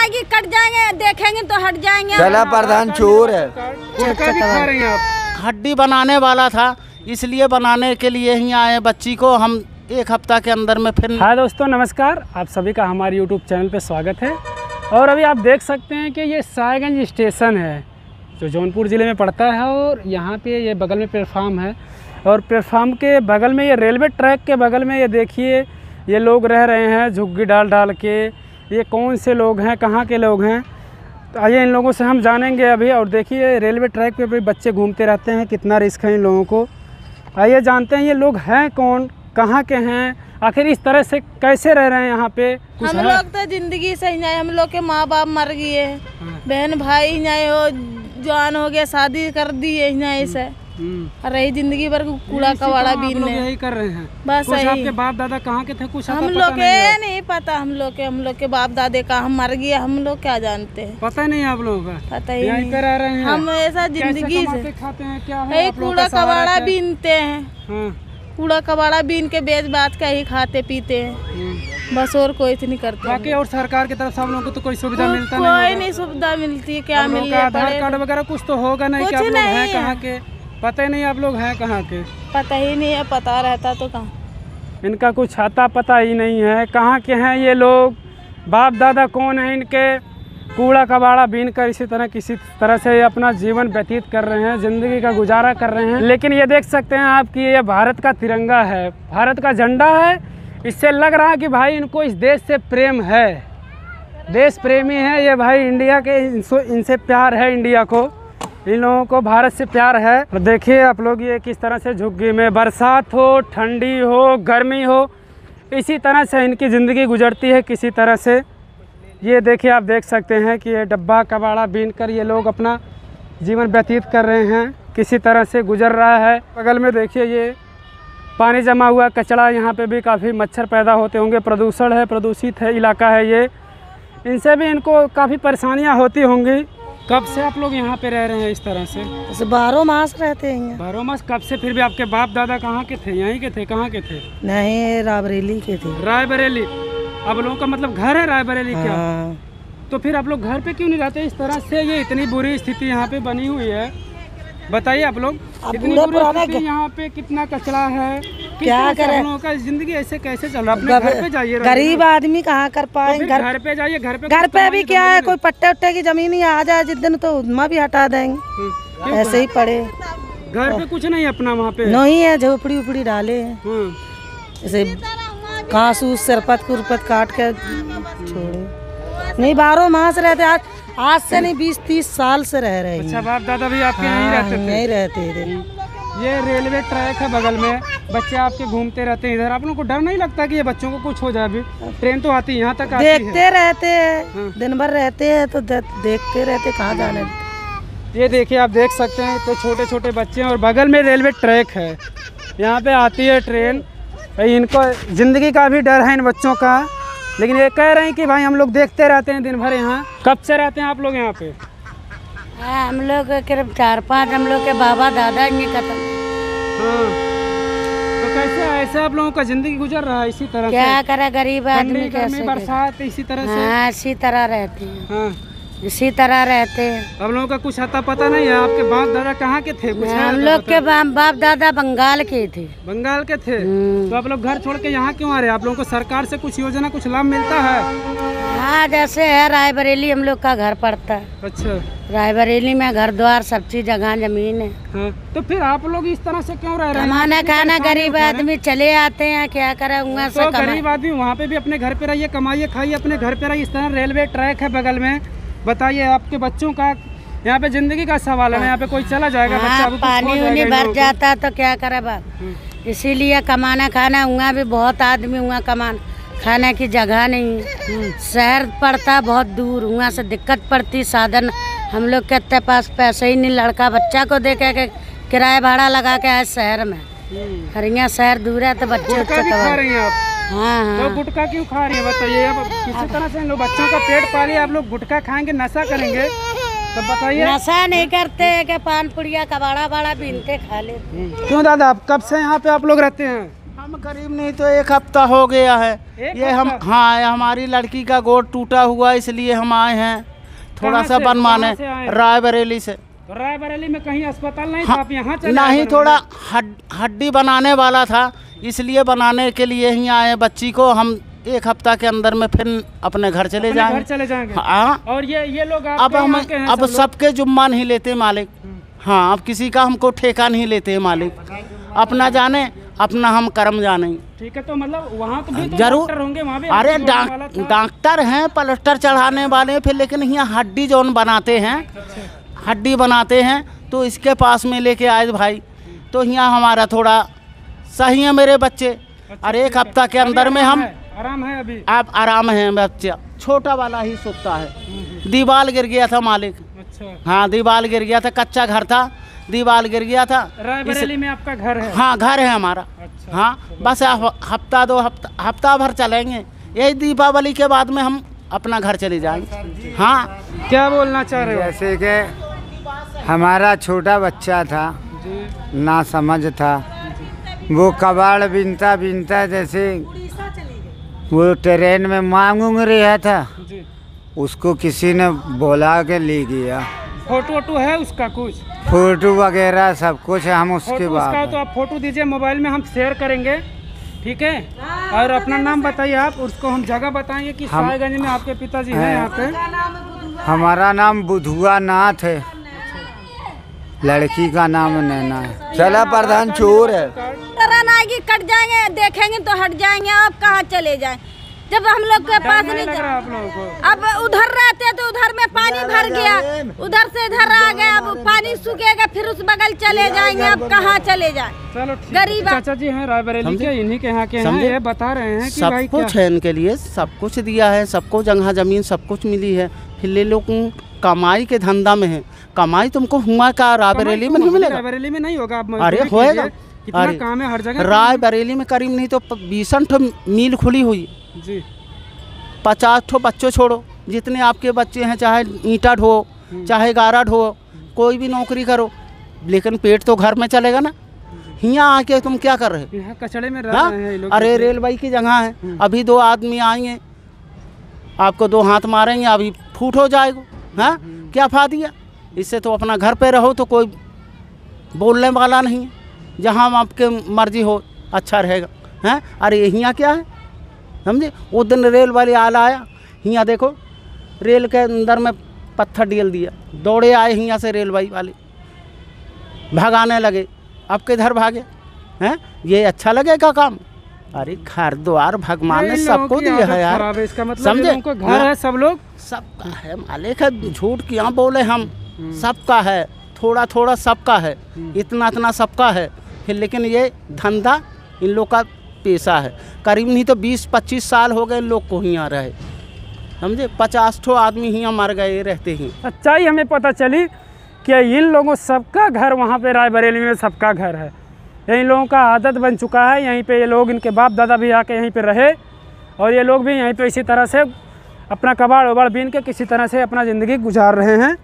आएगी कट जाएँगे देखेंगे तो हट जाएँगे। जिला प्रधान चोर है। गुटखा भी खा रही हैं आप। हड्डी बनाने वाला था इसलिए बनाने के लिए ही आए बच्ची को। हम एक हफ़्ता के अंदर में फिर हाय दोस्तों नमस्कार। आप सभी का हमारे यूट्यूब चैनल पे स्वागत है। और अभी आप देख सकते हैं कि ये सायगंज स्टेशन है जो जौनपुर ज़िले में पड़ता है और यहाँ पे ये बगल में प्लेटफार्म है। और प्लेटफार्म के बगल में ये रेलवे ट्रैक के बगल में ये देखिए ये लोग रह रहे हैं झुग्गी डाल डाल के ये कौन से लोग हैं कहाँ के लोग हैं? तो आइए इन लोगों से हम जानेंगे अभी और देखिए रेलवे ट्रैक पे भी बच्चे घूमते रहते हैं कितना रिस्क है इन लोगों को। आइए जानते हैं ये लोग हैं कौन कहाँ के हैं आखिर इस तरह से कैसे रह रहे हैं यहाँ पे? हम है? लोग तो ज़िंदगी से ही हम लोग के माँ बाप मर गए बहन भाई यहाँ हो जवान हो गया शादी कर दी है से। और रही ज़िंदगी भर कूड़ा कबाड़ा बीनने। यही कर रहे हैं। बस कुछ आपके बाप दादा कहाँ के थे कुछ हम लोग नहीं के नहीं पता हम लोग के हम लोग के बाप दादे का हम मर गए हम लोग क्या जानते हैं? पता नहीं आप लोगों का। पता ही नहीं। पे रह हैं। हम ऐसा ज़िंदगी से खाते हैं क्या है कूड़ा कबाड़ा बीनते हैं। हाँ, कूड़ा कबाड़ा बीन के बेच बात के ही खाते पीते हैं। हम्म। बस और कोई नहीं करते बाकी और सरकार की तरफ़ से आप लोगों को तो कोई सुविधा। मिलता कोई नहीं नहीं सुविधा मिलती है क्या मिल आधार कार्ड वगैरह कुछ तो होगा नहीं कुछ नहीं है। कहाँ के? पता ही नहीं आप लोग हैं कहाँ के? पता ही नहीं है पता रहता तो कहाँ? इनका कुछ आता पता ही नहीं है। कहाँ के हैं ये लोग? बाप दादा कौन है इनके? कूड़ा कबाड़ा बीन कर इसी तरह किसी तरह से अपना जीवन व्यतीत कर रहे हैं ज़िंदगी का गुजारा कर रहे हैं। लेकिन ये देख सकते हैं आप कि ये भारत का तिरंगा है भारत का झंडा है। इससे लग रहा है कि भाई इनको इस देश से प्रेम है। देश प्रेमी है ये भाई इंडिया के इनसे प्यार है इंडिया को। इन लोगों को भारत से प्यार है। और देखिए आप लोग ये किस तरह से झुग्गी में बरसात हो, ठंडी हो, गर्मी हो, इसी तरह से इनकी ज़िंदगी गुजरती है किसी तरह से। ये देखिए आप देख सकते हैं कि ये डब्बा, कबाड़ा बीन कर ये लोग अपना जीवन व्यतीत कर रहे हैं। किसी तरह से गुजर रहा है। बगल में देखिए ये पानी जमा हुआ, कचरा यहाँ पे भी काफ़ी मच्छर पैदा होते होंगे। प्रदूषण है, प्रदूषित है, इलाका है ये। इनसे भी इनको काफ़ी परेशानियाँ होती होंगी। कब से आप लोग यहाँ पे रह रहे हैं इस तरह से? जैसे बारह मास रहते हैं बारह मास कब से? फिर भी आपके बाप दादा कहाँ के थे? यहीं के थे? कहाँ के थे? नहीं राबरेली के थे। रायबरेली। आप लोगों का मतलब घर है रायबरेली क्या? हाँ। तो फिर आप लोग घर पे क्यों नहीं रहते? इस तरह से ये इतनी बुरी स्थिति यहाँ पे बनी हुई है। बताइए आप लोग इतनी बुरी स्थिति यहाँ पे कितना कचरा है? क्या करें? आप लोगों का ज़िंदगी ऐसे कैसे चल रहा है? अपने घर पे जाइए गरीब आदमी कहाँ कर तो पाएँगे घर घर पे जाइए घर पे घर पे भी क्या है? कोई पट्टे उट्टे की ज़मीन ही आ जाए जिस दिन तो उनमा भी हटा देंगे। हम्म, ऐसे ही पड़े घर पे कुछ नहीं है अपना वहाँ पे। नहीं है झोपड़ी उपड़ी डाले है। हम्म, जैसे घास उस सरपत कुरपत काट के छोड़े। नहीं बारह मास रहते आज आज से नहीं बीस तीस साल से रह रहे अच्छा बाप दादा भी आपके यहीं हाँ, रहते थे। यहीं रहते थे। ये रेलवे ट्रैक है बगल में। बच्चे आपके घूमते रहते हैं इधर। आप लोगों को डर नहीं लगता कि ये बच्चों को कुछ हो जाए अभी? ट्रेन तो आती है यहाँ तक आती देखते है। देखते रहते हैं हाँ। दिन भर रहते हैं तो दे- देखते रहते कहाँ जाने। ये देखिए आप देख सकते हैं तो छोटे छोटे बच्चे हैं और बगल में रेलवे ट्रैक है। यहाँ पे आती है ट्रेन। भाई इनको ज़िंदगी का भी डर है इन बच्चों का। लेकिन ये कह रहे हैं कि भाई हम लोग देखते रहते हैं दिन भर यहाँ। कब से रहते हैं आप लोग यहाँ पे? हाँ हम लोग के चार पाँच हम लोग के बाबा दादा इनके खत्म तो कैसे ऐसे आप लोगों का ज़िंदगी गुजर रहा है इसी तरह क्या करे गरीब आदमी कैसे बरसात इसी तरह से? हाँ इसी तरह रहती है। हाँ। इसी तरह रहते हैं। हम लोगों का कुछ आता पता नहीं है आपके बाप दादा कहाँ के थे? कुछ हम लोग के बाप दादा बंगाल के थे। बंगाल के थे? हम्म। तो आप लोग घर छोड़ के यहाँ क्यों आ रहे हैं? आप लोगों को सरकार से कुछ योजना कुछ लाभ मिलता है? हाँ जैसे है रायबरेली हम लोग का घर पड़ता है। अच्छा। रायबरेली में घर द्वार सब चीज़ जगह ज़मीन है। हाँ तो फिर आप लोग इस तरह से क्यों रह रहे हैं? कमाना खाना गरीब? आदमी चले आते हैं क्या करे से तो कमा गरीब आदमी वहाँ पे भी अपने घर पे रहिए कमाइए खाइए अपने घर पे रहिए। इस तरह रेलवे ट्रैक है बगल में। बताइए आपके बच्चों का यहाँ पे ज़िंदगी का सवाल है यहाँ पे कोई चला जाएगा बच्चा हाँ अभी पानी उनी भर जाता तो क्या करे बाप। इसीलिए कमाना खाना हुआ भी बहुत आदमी हुआ कमान खाने की जगह नहीं। शहर पड़ता बहुत दूर हुआ से दिक्कत पड़ती साधन। हम लोग के इतने पास पैसे ही नहीं लड़का बच्चा को दे के किराया भाड़ा लगा के आए शहर में। हरिया शहर दूर है तो बच्चे खा रही हैं आप। हाँ तो हाँ गुटखा क्यों खा रही है? बताइए अब किसी तरह से इन लोग बच्चों का पेट पालिए आप लोग गुटखा खाएँगे नशा करेंगे? तो बताइए। नशा नहीं करते हैं कि पान पुड़िया कबाड़ा बाड़ा बीनते खा लेते क्यों दादा आप कब से यहाँ पे आप लोग रहते हैं? हम करीब नहीं तो एक हफ़्ता हो गया है। ये हम हाँ हमारी लड़की का गोद टूटा हुआ इसलिए हम आए हैं। थोड़ा सा बनवाने? रायबरेली से। तो रायबरेली में कहीं अस्पताल नहीं था हाँ, आप यहाँ चले नहीं थोड़ा हड, हड्डी बनाने वाला था इसलिए बनाने के लिए ही आए बच्ची को। हम एक हफ़्ता के अंदर में फिर अपने घर चले अपने घर जाएँगे चले जाएँगे। हाँ। और ये ये लोग अब हम अब सब सबके जुम्मा नहीं लेते मालिक। हाँ अब किसी का हमको ठेका नहीं लेते मालिक। अपना जाने अपना हम कर्म जाने। ठीक है तो मतलब वहाँ तो भी तो ज़रूर। होंगे वहाँ भी अरे डॉक्टर हैं प्लास्टर चढ़ाने वाले फिर लेकिन यहाँ हड्डी जौन बनाते हैं। हड्डी बनाते हैं तो इसके पास में लेके आए भाई। तो यहाँ हमारा थोड़ा सही है मेरे बच्चे। और एक हफ़्ता के अंदर में हम है, आराम है अभी? आप आराम हैं बच्चा। छोटा वाला ही सोता है। दीवार गिर गया था मालिक। अच्छा। हाँ दीवार गिर गया था कच्चा घर था। दीवार गिर गया था। इस- रायबरेली में आपका घर है? हाँ घर है हमारा। अच्छा हाँ बस अब हफ़्ता दो हफ़्ता हफ़्ता भर चलेंगे। यही दीपावली के बाद में हम अपना घर चले जाएँगे। हाँ। क्या बोलना चाह रहे हो? जैसे कि हमारा छोटा बच्चा था जी। ना समझ था। वो कबाड़ बिनता बिनता जैसे वो ट्रेन में मांग उंग रहा था। उसको किसी ने बोला के ले गया। फ़ोटो वोटो है उसका कुछ? फ़ोटो वगैरह सब कुछ है हम उसके बाद तो आप फ़ोटो दीजिए मोबाइल में हम शेयर करेंगे। ठीक है? और अपना नाम बताइए आप उसको हम जगह बताएँगे कि हम- में आपके पिताजी हैं। हैं। यहाँ पे। हमारा नाम बुधुआ नाथ है। लड़की का नाम नैना है। चला प्रधान चोर है। तरह आएगी कट जाएँगे देखेंगे तो हट जाएँगे आप कहाँ चले जाए? जब हम लोग के पास नहीं अब उधर रहते तो उधर में पानी भर गया। उधर से इधर आ गया अब पानी सूखेगा फिर उस बगल चले जाएँगे अब कहाँ चले जाए? चलो गरीब चाचा जी हैं रायबरेली समझे? के इन्हीं के यहाँ के हैं ये बता रहे हैं कि सब भाई कुछ क्या है इनके लिए सब कुछ दिया है सबको जगह ज़मीन सब कुछ मिली है। फिर ले लोग कमाई के धंधा में है। कमाई तुमको हुआ का? रायबरेली में नहीं मिलेगा? रायबरेली में नहीं होगा अरे होएगा। अरे काम है हर जगह रायबरेली में करीब नहीं तो बीसन ठो मील खुली हुई। जी। पचास ठो बच्चों छोड़ो जितने आपके बच्चे हैं चाहे ईंटा ढो चाहे गारा ढो कोई भी नौकरी करो लेकिन पेट तो घर में चलेगा ना। यहाँ आके तुम क्या कर रहे हो? कचड़े में रह हाँ? रहे हैं अरे रेलवे की जगह है। अभी दो आदमी आएँगे आपको दो हाथ मारेंगे अभी फूट हो जाएगा। हाँ? क्या फ़ायदा? इससे तो अपना घर पे रहो तो कोई बोलने वाला नहीं है। जहाँ आपके मर्ज़ी हो अच्छा रहेगा। हैं? अरे यहाँ क्या है? समझे? उस दिन रेल वाले आला आया। यहाँ देखो रेल के अंदर में पत्थर डेल दिया। दौड़े आए यहाँ से रेलवे वाले। भगाने लगे। अब किधर भागे? हैं? ये अच्छा लगेगा काम? अरे घर द्वार भगवान ने सबको दिया है यार। मतलब समझे? घर। है? सब लोग? सबका है मालिक। है झूठ क्या बोले हम? सबका है थोड़ा थोड़ा सबका है, इतना इतना सबका है, फिर लेकिन ये धंधा इन लोग का पेशा है। करीब नहीं तो 20-25 साल हो गए इन लोग को ही यहाँ रहे। समझे? पचास ठो आदमी यहाँ मर गए रहते ही। सच्चाई हमें पता चली कि इन लोगों, सबका घर वहाँ पे रायबरेली में सबका घर है। ये इन लोगों का आदत बन चुका है, यहीं पे ये लोग, इनके बाप दादा भी आके यहीं पे रहे और ये लोग भी यहीं पे इसी तरह से अपना कबाड़ उबाड़ बीन के किसी तरह से अपना ज़िंदगी गुजार रहे हैं।